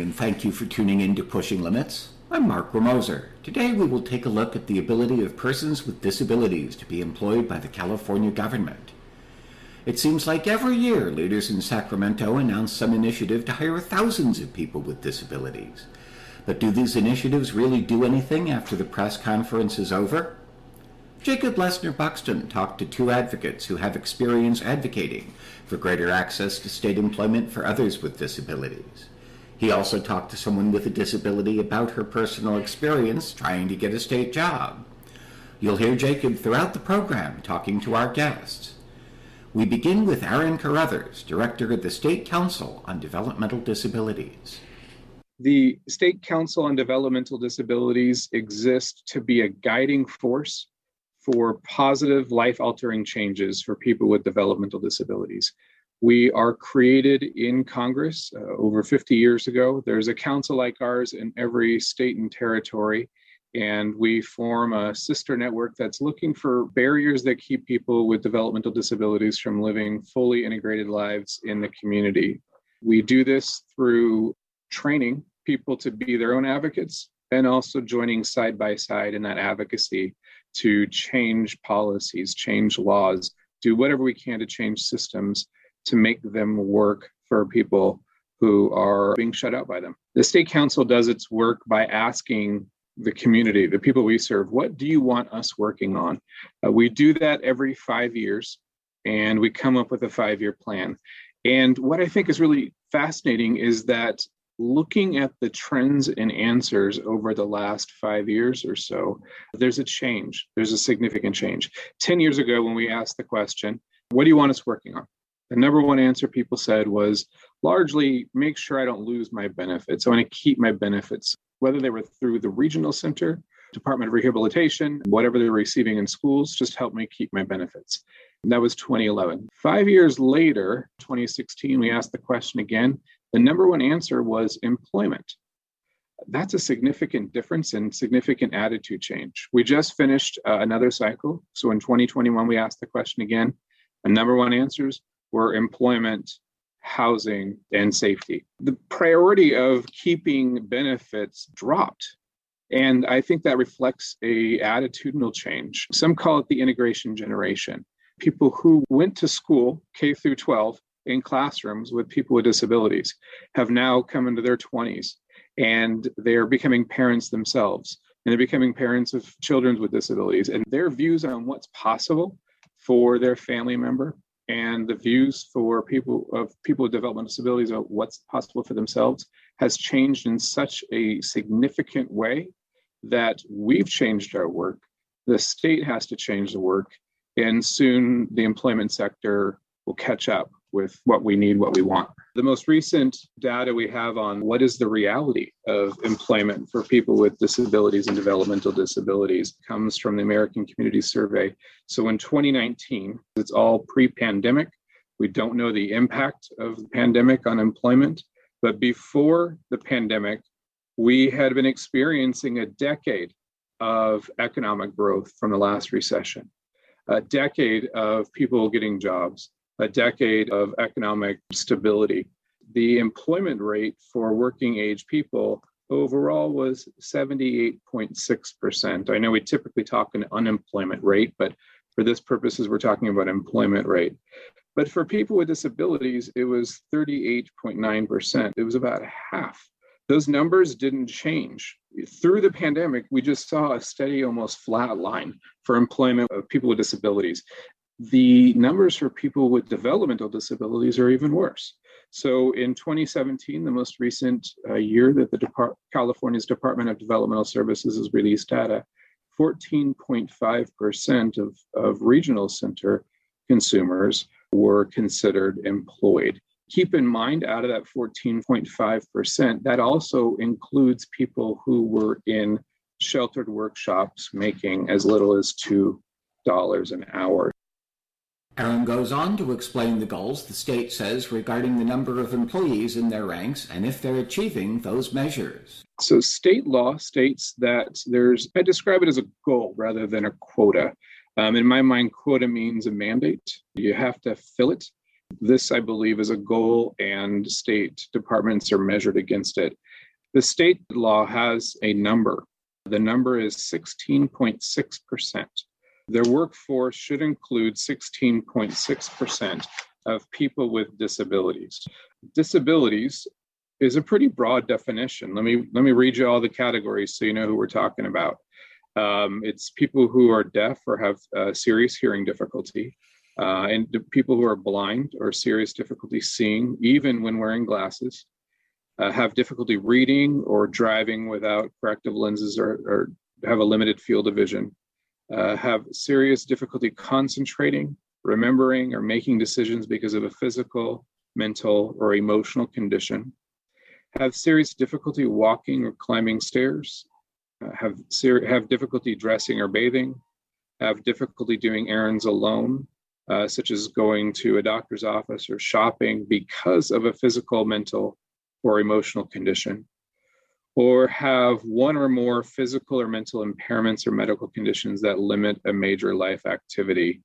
and thank you for tuning in to Pushing Limits. I'm Mark Ramoser. Today we will take a look at the ability of persons with disabilities to be employed by the California government. It seems like every year leaders in Sacramento announce some initiative to hire thousands of people with disabilities. But do these initiatives really do anything after the press conference is over? Jacob Lesner Buxton talked to two advocates who have experience advocating for greater access to state employment for others with disabilities. He also talked to someone with a disability about her personal experience trying to get a state job. You'll hear Jacob throughout the program talking to our guests. We begin with Aaron Carruthers, Director of the State Council on Developmental Disabilities. The State Council on Developmental Disabilities exists to be a guiding force for positive life altering changes for people with developmental disabilities. We are created in Congress uh, over 50 years ago. There's a council like ours in every state and territory, and we form a sister network that's looking for barriers that keep people with developmental disabilities from living fully integrated lives in the community. We do this through training people to be their own advocates and also joining side by side in that advocacy to change policies, change laws, do whatever we can to change systems to make them work for people who are being shut out by them. The state council does its work by asking the community, the people we serve, what do you want us working on? Uh, we do that every five years and we come up with a five year plan. And what I think is really fascinating is that looking at the trends and answers over the last five years or so, there's a change. There's a significant change. 10 years ago, when we asked the question, What do you want us working on? The number one answer people said was largely make sure I don't lose my benefits. I want to keep my benefits, whether they were through the regional center, Department of Rehabilitation, whatever they're receiving in schools, just help me keep my benefits. And that was 2011. Five years later, 2016, we asked the question again the number one answer was employment. That's a significant difference and significant attitude change. We just finished uh, another cycle. So in 2021, we asked the question again. The number one answers were employment, housing, and safety. The priority of keeping benefits dropped. And I think that reflects a attitudinal change. Some call it the integration generation. People who went to school, K through 12, in classrooms with people with disabilities have now come into their 20s and they're becoming parents themselves and they're becoming parents of children with disabilities and their views on what's possible for their family member and the views for people of people with developmental disabilities about what's possible for themselves has changed in such a significant way that we've changed our work the state has to change the work and soon the employment sector will catch up with what we need, what we want. The most recent data we have on what is the reality of employment for people with disabilities and developmental disabilities comes from the American Community Survey. So in 2019, it's all pre pandemic. We don't know the impact of the pandemic on employment. But before the pandemic, we had been experiencing a decade of economic growth from the last recession, a decade of people getting jobs, a decade of economic stability. The employment rate for working age people overall was 78.6%. I know we typically talk an unemployment rate, but for this purposes, we're talking about employment rate. But for people with disabilities, it was 38.9%. It was about half. Those numbers didn't change. Through the pandemic, we just saw a steady, almost flat line for employment of people with disabilities the numbers for people with developmental disabilities are even worse. So in 2017, the most recent uh, year that the Depart- California's Department of Developmental Services has released data, 14.5% of, of regional center consumers were considered employed. Keep in mind, out of that 14.5%, that also includes people who were in sheltered workshops making as little as $2 an hour. Aaron goes on to explain the goals the state says regarding the number of employees in their ranks and if they're achieving those measures. So, state law states that there's, I describe it as a goal rather than a quota. Um, in my mind, quota means a mandate. You have to fill it. This, I believe, is a goal, and state departments are measured against it. The state law has a number. The number is 16.6%. Their workforce should include 16.6% of people with disabilities. Disabilities is a pretty broad definition. Let me let me read you all the categories so you know who we're talking about. Um, it's people who are deaf or have uh, serious hearing difficulty, uh, and people who are blind or serious difficulty seeing, even when wearing glasses, uh, have difficulty reading or driving without corrective lenses or, or have a limited field of vision, uh, have serious difficulty concentrating, remembering, or making decisions because of a physical, mental, or emotional condition, have serious difficulty walking or climbing stairs, uh, have, ser- have difficulty dressing or bathing, have difficulty doing errands alone, uh, such as going to a doctor's office or shopping because of a physical, mental, or emotional condition, or have one or more physical or mental impairments or medical conditions that limit a major life activity,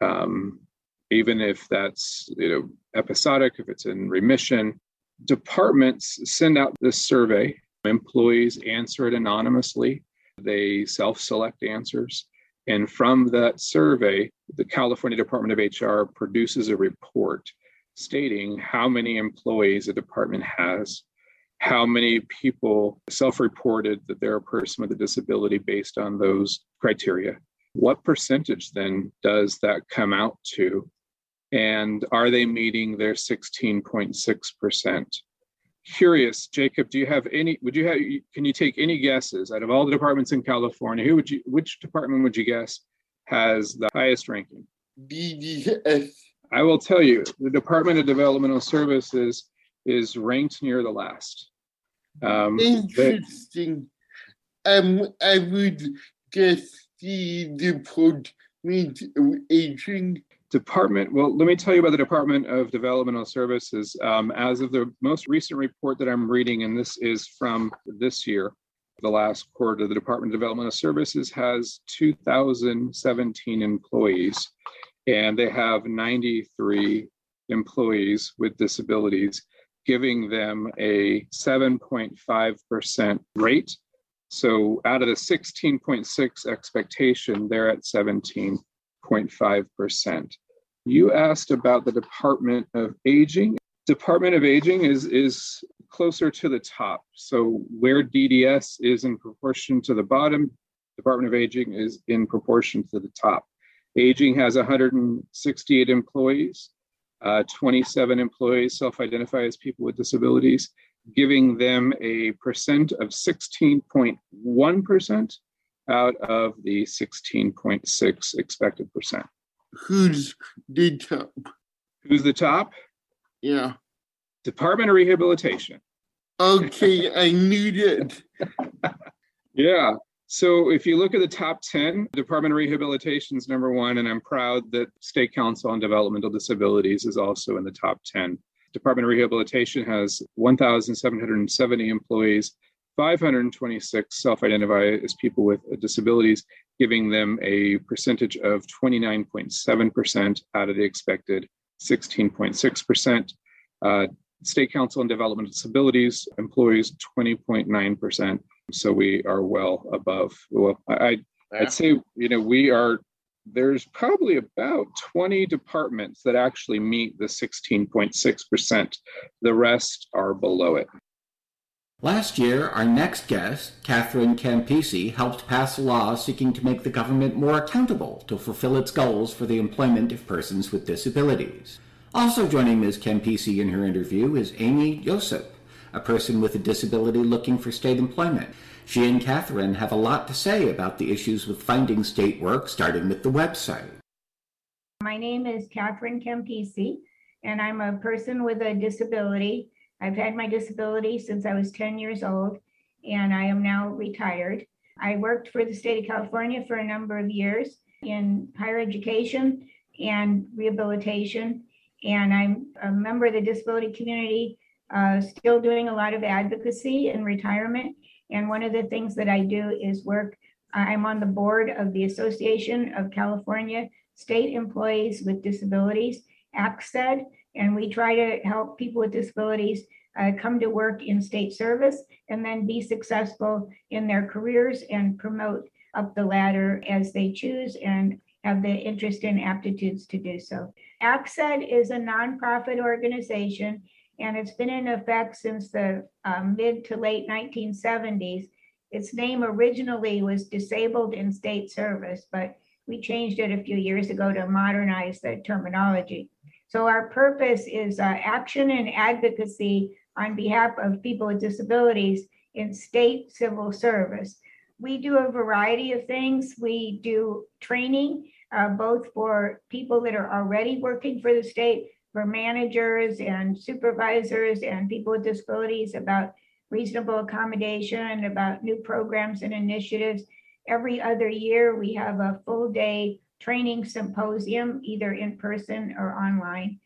um, even if that's you know episodic, if it's in remission. Departments send out this survey. Employees answer it anonymously. They self-select answers. And from that survey, the California Department of HR produces a report stating how many employees a department has, how many people self reported that they're a person with a disability based on those criteria. What percentage then does that come out to? And are they meeting their 16.6%? Curious, Jacob, do you have any, would you have, can you take any guesses out of all the departments in California? Who would you, which department would you guess has the highest ranking? DDS. I will tell you, the Department of Developmental Services is ranked near the last. Um, Interesting. They, um, I would guess the Department of Aging. Department, well, let me tell you about the Department of Developmental Services. Um, as of the most recent report that I'm reading, and this is from this year, the last quarter, the Department of Developmental Services has 2,017 employees and they have 93 employees with disabilities, giving them a 7.5% rate. So out of the 16.6 expectation, they're at 17.5%. You asked about the Department of Aging. Department of Aging is, is closer to the top. So where DDS is in proportion to the bottom, Department of Aging is in proportion to the top. Aging has 168 employees. Uh, 27 employees self identify as people with disabilities, giving them a percent of 16.1% out of the 16.6 expected percent. Who's the top? Who's the top? Yeah. Department of Rehabilitation. Okay, I knew it. yeah. So if you look at the top 10, Department of Rehabilitation is number one, and I'm proud that State Council on Developmental Disabilities is also in the top 10. Department of Rehabilitation has 1,770 employees, 526 self identify as people with disabilities, giving them a percentage of 29.7% out of the expected 16.6%. Uh, State Council on Developmental Disabilities employees 20.9%. So we are well above. Well, I, I'd say, you know, we are, there's probably about 20 departments that actually meet the 16.6%. The rest are below it. Last year, our next guest, Catherine Campisi, helped pass a law seeking to make the government more accountable to fulfill its goals for the employment of persons with disabilities. Also joining Ms. Campisi in her interview is Amy Joseph, a person with a disability looking for state employment. She and Catherine have a lot to say about the issues with finding state work, starting with the website. My name is Catherine Campisi, and I'm a person with a disability. I've had my disability since I was 10 years old, and I am now retired. I worked for the state of California for a number of years in higher education and rehabilitation, and I'm a member of the disability community uh, still doing a lot of advocacy in retirement. And one of the things that I do is work, I'm on the board of the Association of California State Employees with Disabilities, ACSED, and we try to help people with disabilities uh, come to work in state service and then be successful in their careers and promote up the ladder as they choose and have the interest and aptitudes to do so. ACSED is a nonprofit organization and it's been in effect since the um, mid to late 1970s. Its name originally was Disabled in State Service, but we changed it a few years ago to modernize the terminology. So our purpose is uh, action and advocacy on behalf of people with disabilities in state civil service. We do a variety of things. We do training, uh, both for people that are already working for the state, for managers and supervisors and people with disabilities about reasonable accommodation, and about new programs and initiatives. Every other year, we have a full day training symposium, either in person or online.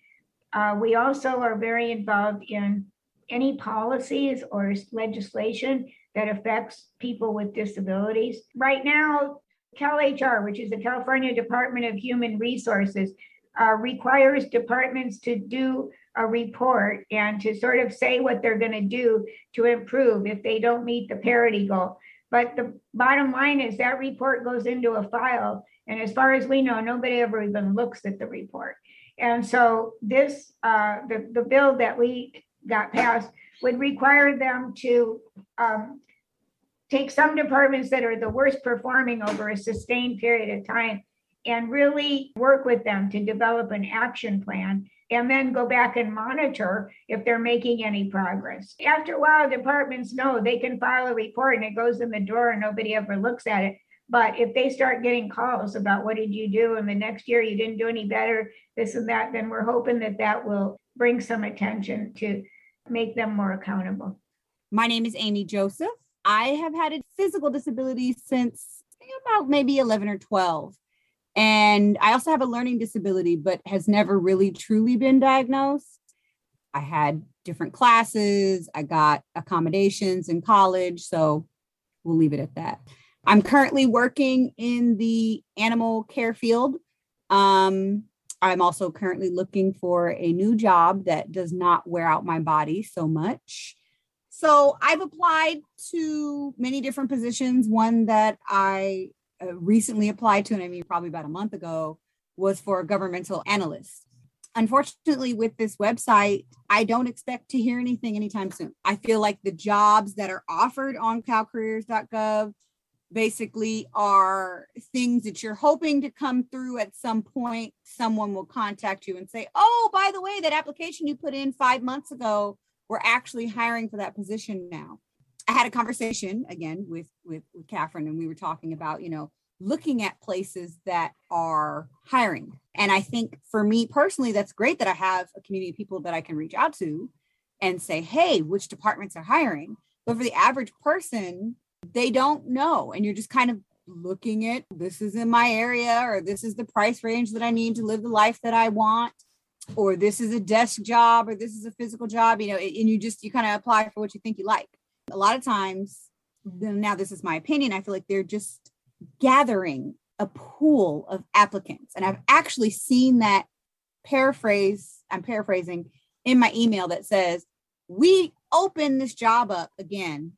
Uh, we also are very involved in any policies or legislation that affects people with disabilities. Right now, CalHR, which is the California Department of Human Resources, uh, requires departments to do a report and to sort of say what they're going to do to improve if they don't meet the parity goal. But the bottom line is that report goes into a file. And as far as we know, nobody ever even looks at the report. And so this, uh, the, the bill that we got passed would require them to um, take some departments that are the worst performing over a sustained period of time and really work with them to develop an action plan and then go back and monitor if they're making any progress. After a while, departments know they can file a report and it goes in the drawer and nobody ever looks at it. But if they start getting calls about what did you do and the next year you didn't do any better, this and that, then we're hoping that that will bring some attention to make them more accountable. My name is Amy Joseph. I have had a physical disability since about maybe 11 or 12. And I also have a learning disability, but has never really truly been diagnosed. I had different classes, I got accommodations in college. So we'll leave it at that. I'm currently working in the animal care field. Um, I'm also currently looking for a new job that does not wear out my body so much. So I've applied to many different positions. One that I Uh, recently applied to, and I mean, probably about a month ago, was for a governmental analyst. Unfortunately, with this website, I don't expect to hear anything anytime soon. I feel like the jobs that are offered on calcareers.gov basically are things that you're hoping to come through at some point. Someone will contact you and say, Oh, by the way, that application you put in five months ago, we're actually hiring for that position now. I had a conversation again with, with, with Catherine, and we were talking about, you know, looking at places that are hiring. And I think for me personally, that's great that I have a community of people that I can reach out to and say, hey, which departments are hiring? But for the average person, they don't know. And you're just kind of looking at this is in my area, or this is the price range that I need to live the life that I want, or this is a desk job, or this is a physical job, you know, and you just, you kind of apply for what you think you like. A lot of times, now this is my opinion, I feel like they're just gathering a pool of applicants. And I've actually seen that paraphrase, I'm paraphrasing in my email that says, we open this job up again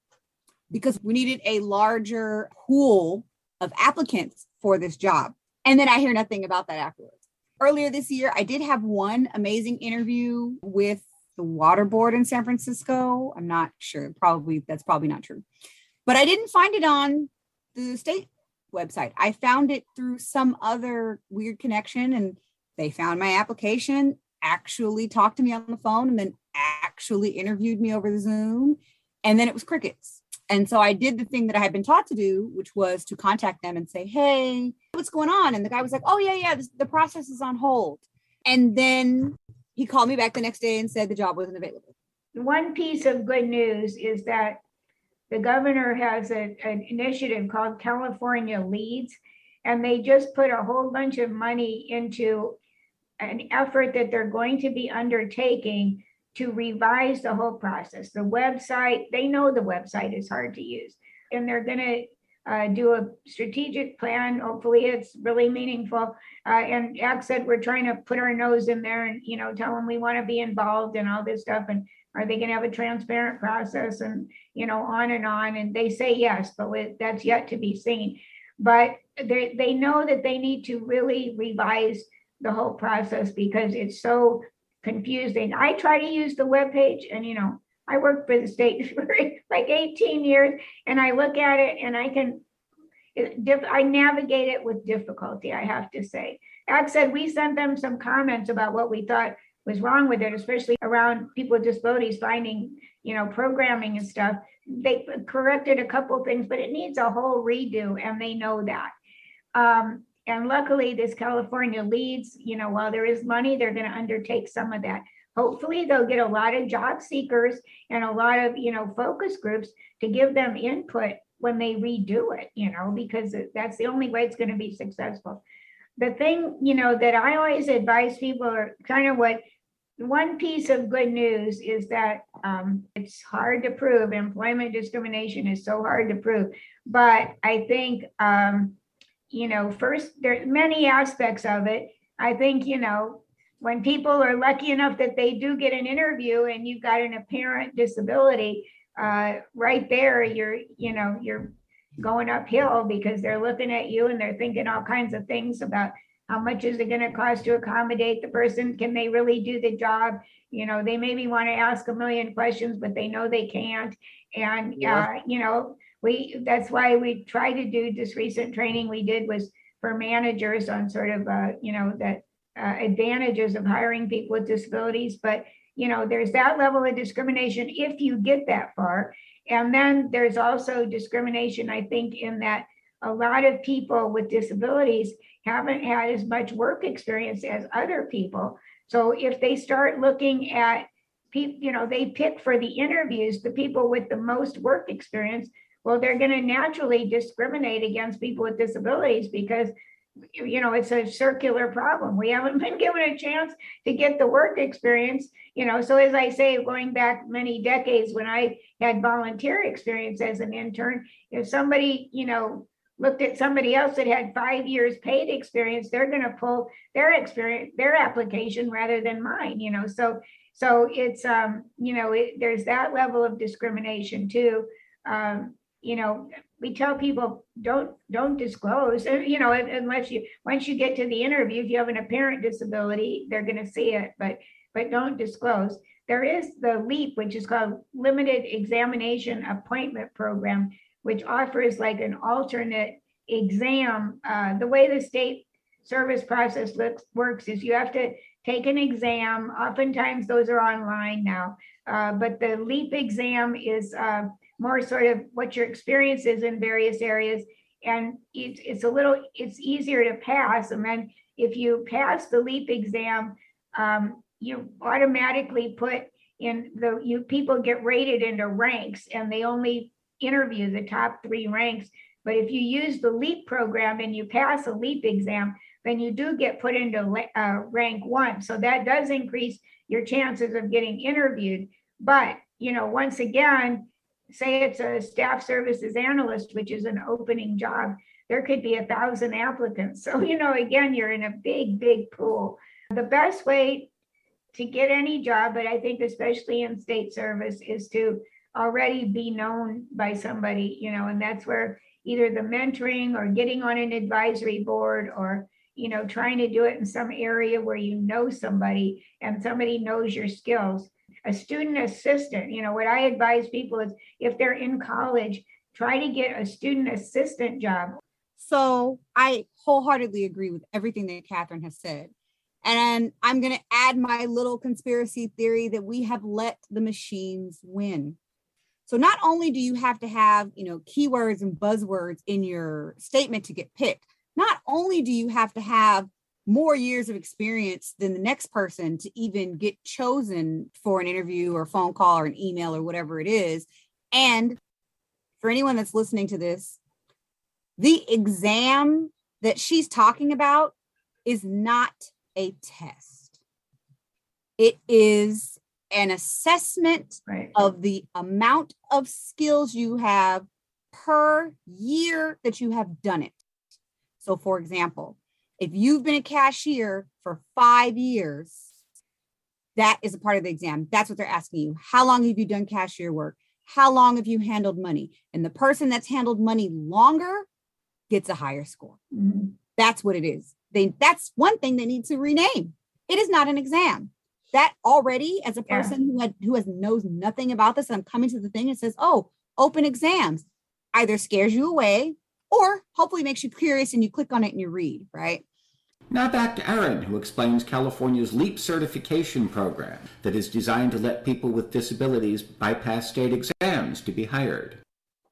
because we needed a larger pool of applicants for this job. And then I hear nothing about that afterwards. Earlier this year, I did have one amazing interview with the water board in San Francisco. I'm not sure, probably that's probably not true. But I didn't find it on the state website. I found it through some other weird connection and they found my application, actually talked to me on the phone, and then actually interviewed me over the Zoom. And then it was crickets. And so I did the thing that I had been taught to do, which was to contact them and say, Hey, what's going on? And the guy was like, Oh, yeah, yeah, this, the process is on hold. And then he called me back the next day and said the job wasn't available. One piece of good news is that the governor has a, an initiative called California Leads, and they just put a whole bunch of money into an effort that they're going to be undertaking to revise the whole process. The website, they know the website is hard to use, and they're going to uh, do a strategic plan. Hopefully, it's really meaningful. Uh, and ACSED we're trying to put our nose in there and you know tell them we want to be involved and all this stuff. And are they going to have a transparent process and you know on and on and they say yes but with, that's yet to be seen but they, they know that they need to really revise the whole process because it's so confusing i try to use the web page and you know i worked for the state for like 18 years and i look at it and i can I navigate it with difficulty, I have to say. That said, we sent them some comments about what we thought was wrong with it, especially around people with disabilities finding, you know, programming and stuff. They corrected a couple things, but it needs a whole redo, and they know that. Um, and luckily, this California leads, you know, while there is money, they're going to undertake some of that. Hopefully, they'll get a lot of job seekers and a lot of, you know, focus groups to give them input when they redo it, you know, because that's the only way it's going to be successful. The thing, you know, that I always advise people are kind of what one piece of good news is that um, it's hard to prove. Employment discrimination is so hard to prove. But I think, um, you know, first, there are many aspects of it. I think, you know, when people are lucky enough that they do get an interview and you've got an apparent disability, uh, right there, you're, you know, you're going uphill because they're looking at you and they're thinking all kinds of things about how much is it going to cost to accommodate the person? Can they really do the job? You know, they maybe want to ask a million questions, but they know they can't. And, yeah. uh, you know, we, that's why we try to do this recent training we did was for managers on sort of, uh, you know, that uh, advantages of hiring people with disabilities. But you know, there's that level of discrimination if you get that far. And then there's also discrimination, I think, in that a lot of people with disabilities haven't had as much work experience as other people. So if they start looking at people, you know, they pick for the interviews the people with the most work experience, well, they're going to naturally discriminate against people with disabilities because you know, it's a circular problem. We haven't been given a chance to get the work experience, you know. So, as I say, going back many decades when I had volunteer experience as an intern, if somebody, you know, looked at somebody else that had five years paid experience, they're going to pull their experience, their application rather than mine, you know. So, so it's, um, you know, it, there's that level of discrimination too. Um, you know, we tell people don't don't disclose you know unless you once you get to the interview if you have an apparent disability they're going to see it but but don't disclose. There is the leap which is called limited examination appointment program which offers like an alternate exam. Uh, the way the state service process looks works is you have to take an exam. Oftentimes those are online now. Uh, but the leap exam is uh, more sort of what your experience is in various areas. And it's, it's a little, it's easier to pass. And then if you pass the LEAP exam, um, you automatically put in the, you people get rated into ranks and they only interview the top three ranks. But if you use the LEAP program and you pass a LEAP exam, then you do get put into uh, rank one. So that does increase your chances of getting interviewed. But, you know, once again, say it's a staff services analyst, which is an opening job, there could be a thousand applicants. So, you know, again, you're in a big, big pool. The best way to get any job, but I think especially in state service, is to already be known by somebody, you know, and that's where either the mentoring or getting on an advisory board or you know trying to do it in some area where you know somebody and somebody knows your skills a student assistant. You know, what I advise people is if they're in college, try to get a student assistant job. So I wholeheartedly agree with everything that Catherine has said. And I'm going to add my little conspiracy theory that we have let the machines win. So not only do you have to have, you know, keywords and buzzwords in your statement to get picked, not only do you have to have more years of experience than the next person to even get chosen for an interview or phone call or an email or whatever it is. And for anyone that's listening to this, the exam that she's talking about is not a test. It is an assessment right. of the amount of skills you have per year that you have done it. So, for example, if you've been a cashier for five years, that is a part of the exam. That's what they're asking you. How long have you done cashier work? How long have you handled money? And the person that's handled money longer gets a higher score. Mm-hmm. That's what it is. They that's one thing they need to rename. It is not an exam. That already, as a person yeah. who had who has knows nothing about this, I'm coming to the thing and says, "Oh, open exams," either scares you away or hopefully makes you curious and you click on it and you read. Right? Now back to Aaron, who explains California's LEAP certification program that is designed to let people with disabilities bypass state exams to be hired.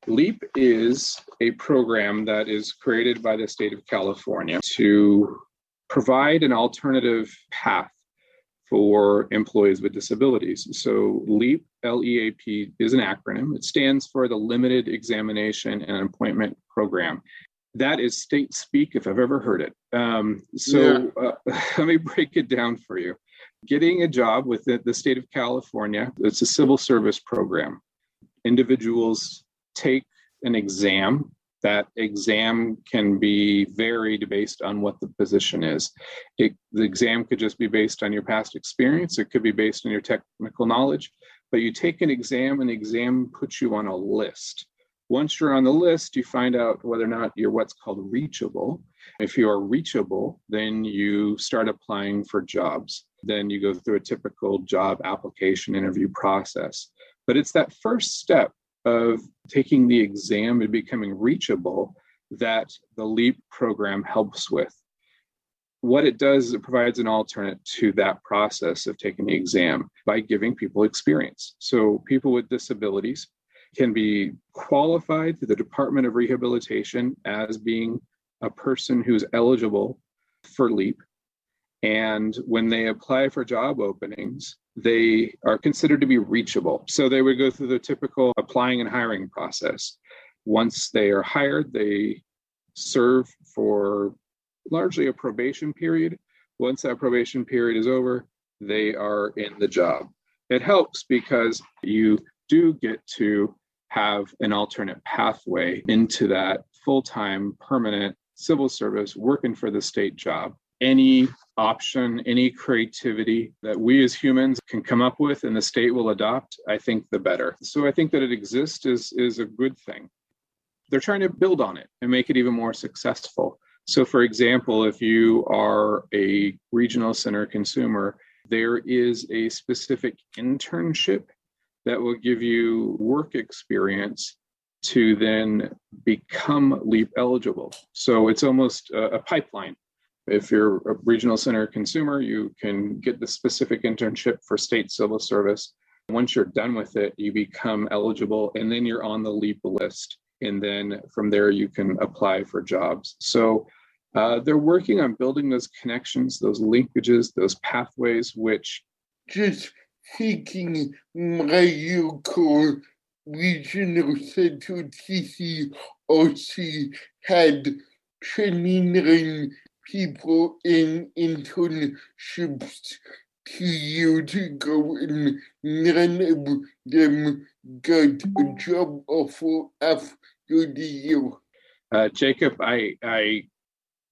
LEAP is a program that is created by the state of California to provide an alternative path for employees with disabilities. So LEAP, L-E-A-P, is an acronym. It stands for the Limited Examination and Appointment Program that is state speak if I've ever heard it. Um, so yeah. uh, let me break it down for you. Getting a job with the, the state of California, it's a civil service program. Individuals take an exam. That exam can be varied based on what the position is. It, the exam could just be based on your past experience, it could be based on your technical knowledge, but you take an exam, and the exam puts you on a list. Once you're on the list, you find out whether or not you're what's called reachable. If you are reachable, then you start applying for jobs. Then you go through a typical job application interview process. But it's that first step of taking the exam and becoming reachable that the LEAP program helps with. What it does is it provides an alternate to that process of taking the exam by giving people experience. So, people with disabilities can be qualified through the Department of Rehabilitation as being a person who's eligible for LEAP. And when they apply for job openings, they are considered to be reachable. So they would go through the typical applying and hiring process. Once they are hired, they serve for largely a probation period. Once that probation period is over, they are in the job. It helps because you do get to have an alternate pathway into that full time, permanent civil service working for the state job. Any option, any creativity that we as humans can come up with and the state will adopt, I think the better. So I think that it exists is, is a good thing. They're trying to build on it and make it even more successful. So, for example, if you are a regional center consumer, there is a specific internship that will give you work experience to then become LEAP eligible. So it's almost a, a, pipeline. If you're a regional center consumer, you can get the specific internship for state civil service. Once you're done with it, you become eligible and then you're on the LEAP list. And then from there, you can apply for jobs. So uh, they're working on building those connections, those linkages, those pathways, which just taking my local regional center TCRC had 29 people in internships two years ago and none of them got a job offer after the year. Uh, Jacob, I, I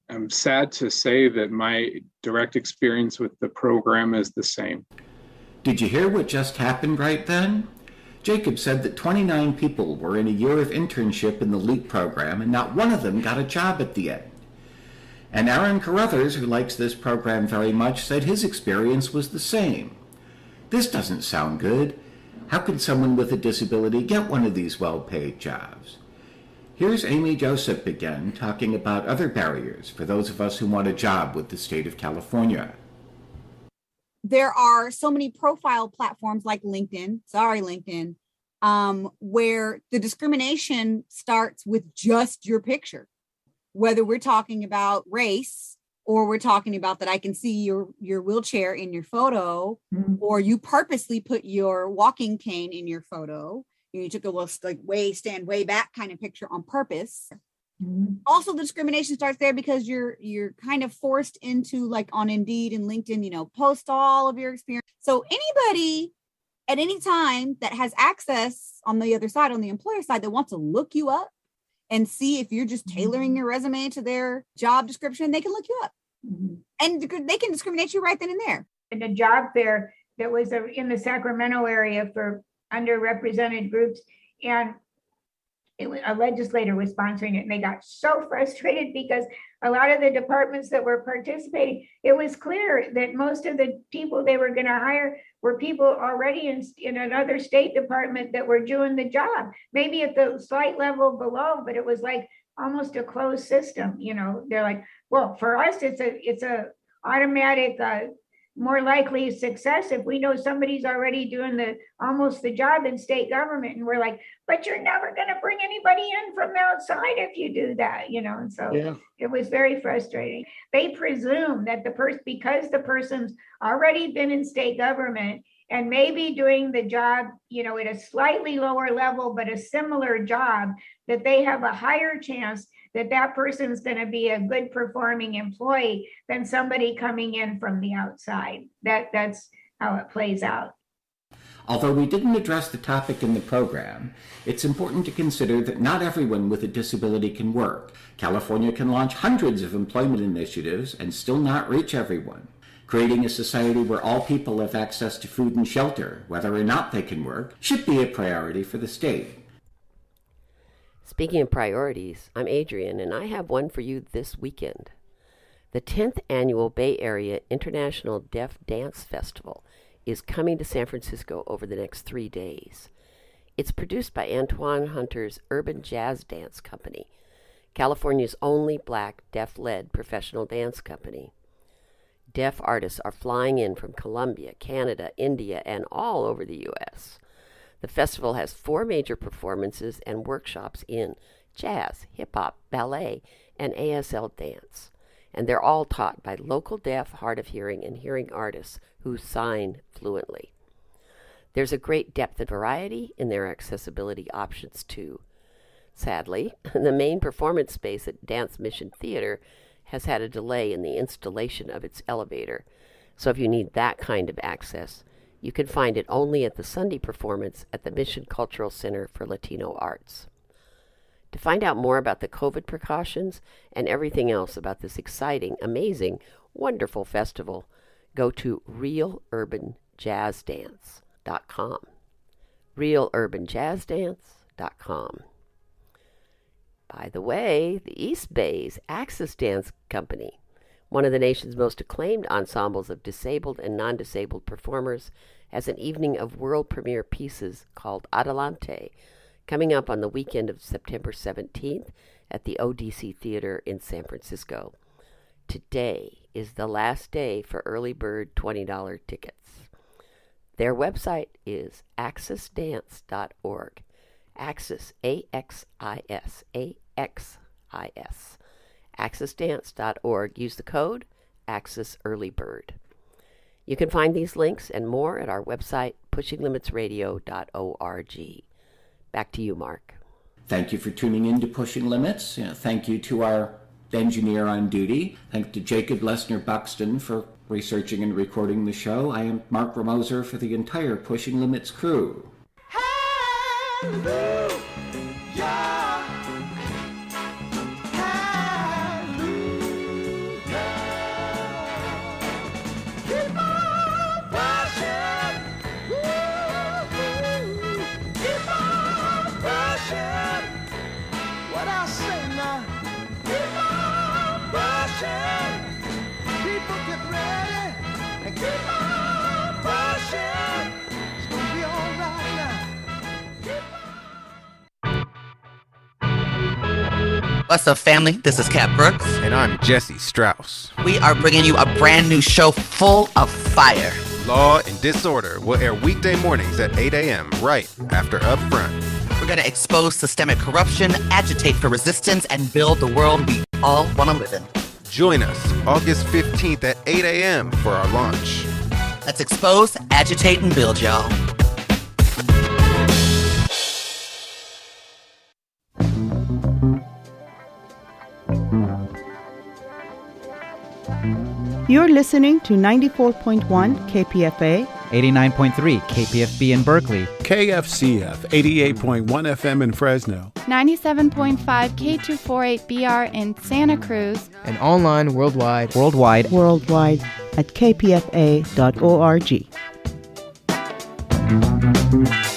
am sad to say that my direct experience with the program is the same. Did you hear what just happened right then? Jacob said that 29 people were in a year of internship in the LEAP program and not one of them got a job at the end. And Aaron Carruthers, who likes this program very much, said his experience was the same. This doesn't sound good. How can someone with a disability get one of these well-paid jobs? Here's Amy Joseph again talking about other barriers for those of us who want a job with the state of California there are so many profile platforms like LinkedIn, sorry, LinkedIn, um, where the discrimination starts with just your picture. Whether we're talking about race or we're talking about that I can see your your wheelchair in your photo, mm-hmm. or you purposely put your walking cane in your photo. You took a little like way stand way back kind of picture on purpose. Mm-hmm. Also, the discrimination starts there because you're you're kind of forced into like on Indeed and LinkedIn, you know, post all of your experience. So anybody at any time that has access on the other side, on the employer side, that wants to look you up and see if you're just tailoring mm-hmm. your resume to their job description, they can look you up mm-hmm. and they can discriminate you right then and there. In a job fair, that was uh, in the Sacramento area for underrepresented groups. And it, a legislator was sponsoring it and they got so frustrated because a lot of the departments that were participating, it was clear that most of the people they were going to hire were people already in, in another state department that were doing the job, maybe at the slight level below, but it was like almost a closed system. You know, they're like, well, for us, it's a it's a automatic uh, more likely success if we know somebody's already doing the almost the job in state government and we're like but you're never going to bring anybody in from outside if you do that you know and so yeah. it was very frustrating they presume that the person because the person's already been in state government and maybe doing the job you know at a slightly lower level but a similar job that they have a higher chance that that person's going to be a good performing employee than somebody coming in from the outside. That that's how it plays out. Although we didn't address the topic in the program, it's important to consider that not everyone with a disability can work. California can launch hundreds of employment initiatives and still not reach everyone. Creating a society where all people have access to food and shelter, whether or not they can work, should be a priority for the state. Speaking of priorities, I'm Adrienne, and I have one for you this weekend. The 10th annual Bay Area International Deaf Dance Festival is coming to San Francisco over the next three days. It's produced by Antoine Hunter's Urban Jazz Dance Company, California's only black deaf led professional dance company. Deaf artists are flying in from Colombia, Canada, India, and all over the U.S. The festival has four major performances and workshops in jazz, hip hop, ballet, and ASL dance. And they're all taught by local deaf, hard of hearing, and hearing artists who sign fluently. There's a great depth and variety in their accessibility options, too. Sadly, the main performance space at Dance Mission Theater has had a delay in the installation of its elevator. So if you need that kind of access, you can find it only at the Sunday performance at the Mission Cultural Center for Latino Arts. To find out more about the COVID precautions and everything else about this exciting, amazing, wonderful festival, go to realurbanjazzdance.com. realurbanjazzdance.com. By the way, the East Bay's Axis Dance Company one of the nation's most acclaimed ensembles of disabled and non disabled performers, has an evening of world premiere pieces called Adelante, coming up on the weekend of September 17th at the ODC Theater in San Francisco. Today is the last day for early bird $20 tickets. Their website is axisdance.org. Axis, A X I S, A X I S axisdance.org. Use the code AXISEarlyBird. You can find these links and more at our website, pushinglimitsradio.org. Back to you, Mark. Thank you for tuning in to Pushing Limits. thank you to our engineer on duty. Thank to Jacob Lesner Buxton for researching and recording the show. I am Mark Ramoser for the entire Pushing Limits crew. What's up, uh, family? This is Cat Brooks. And I'm Jesse Strauss. We are bringing you a brand new show full of fire. Law and Disorder will air weekday mornings at 8 a.m. right after Upfront. We're going to expose systemic corruption, agitate for resistance, and build the world we all want to live in. Join us August 15th at 8 a.m. for our launch. Let's expose, agitate, and build, y'all. You're listening to 94.1 KPFA, 89.3 KPFB in Berkeley, KFCF 88.1 FM in Fresno, 97.5 K248BR in Santa Cruz, and online worldwide, worldwide, worldwide at kpfa.org. Bye.